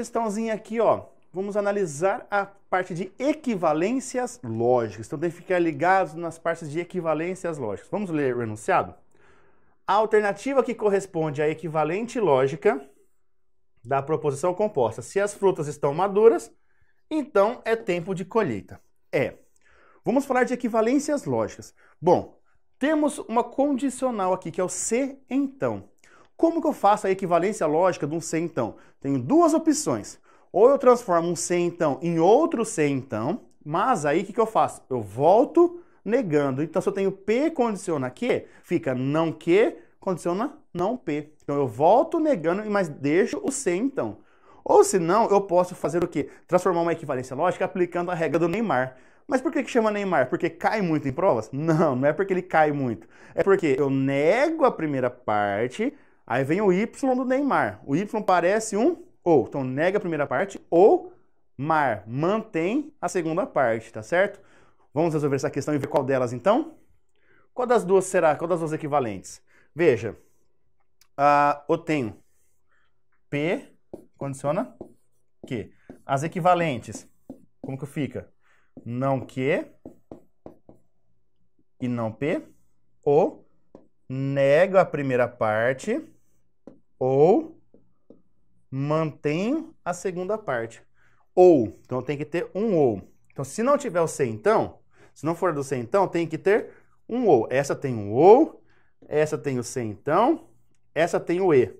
Questãozinha aqui, ó. Vamos analisar a parte de equivalências lógicas. Então tem que ficar ligado nas partes de equivalências lógicas. Vamos ler o enunciado? A alternativa que corresponde à equivalente lógica da proposição composta. Se as frutas estão maduras, então é tempo de colheita. É. Vamos falar de equivalências lógicas. Bom, temos uma condicional aqui, que é o se então. Como que eu faço a equivalência lógica de um se então? Tenho duas opções. Ou eu transformo um se então em outro se então, mas aí o que, que eu faço? Eu volto negando. Então, se eu tenho P condiciona Q, fica não Q condiciona não P. Então, eu volto negando, mas deixo o C então. Ou se não, eu posso fazer o quê? Transformar uma equivalência lógica aplicando a regra do Neymar. Mas por que, que chama Neymar? Porque cai muito em provas? Não, não é porque ele cai muito. É porque eu nego a primeira parte, aí vem o Y do Neymar. O Y parece um ou. Então nega a primeira parte ou mar mantém a segunda parte, tá certo? Vamos resolver essa questão e ver qual delas então? Qual das duas será? Qual das duas equivalentes? Veja, uh, eu tenho P condiciona Q. As equivalentes, como que fica? Não Q e não P, ou nego a primeira parte, ou mantenho a segunda parte. Ou, então tem que ter um ou. Então, se não tiver o C então, se não for do C então, tem que ter um ou. Essa tem um ou, essa tem o C então, essa tem o E.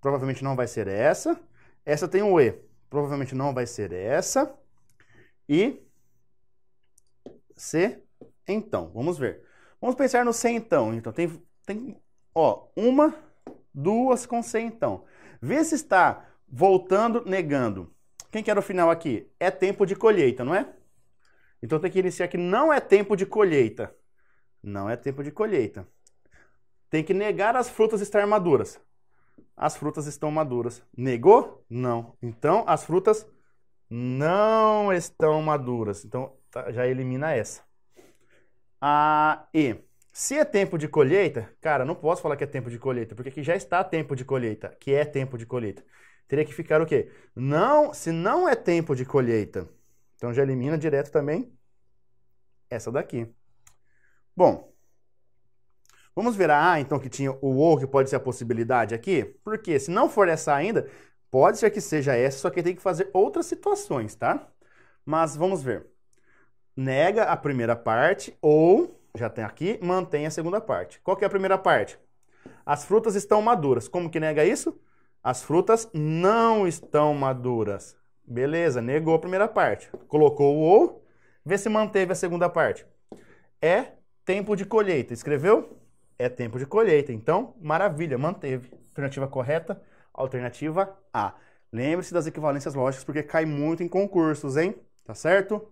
Provavelmente não vai ser essa. Essa tem o E. Provavelmente não vai ser essa. E C então. Vamos ver. Vamos pensar no C então. Então tem, tem ó, uma, duas com C então. Vê se está voltando, negando. Quem quer o final aqui? É tempo de colheita, não é? Então tem que iniciar que não é tempo de colheita. Não é tempo de colheita. Tem que negar as frutas estar maduras. As frutas estão maduras. Negou? Não. Então as frutas não estão maduras. Então tá, já elimina essa. A E. Se é tempo de colheita, cara, não posso falar que é tempo de colheita, porque aqui já está tempo de colheita, que é tempo de colheita. Teria que ficar o quê? Não, se não é tempo de colheita, então já elimina direto também essa daqui. Bom, vamos ver a A, então, que tinha o ou, que pode ser a possibilidade aqui. Porque se não for essa ainda, pode ser que seja essa, só que tem que fazer outras situações, tá? Mas vamos ver. Nega a primeira parte ou já tem aqui, mantém a segunda parte. Qual que é a primeira parte? As frutas estão maduras. Como que nega isso? As frutas não estão maduras. Beleza, negou a primeira parte. Colocou o ou, vê se manteve a segunda parte. É tempo de colheita. Escreveu? É tempo de colheita. Então, maravilha, manteve. Alternativa correta, alternativa A. Lembre-se das equivalências lógicas porque cai muito em concursos, hein? Tá certo?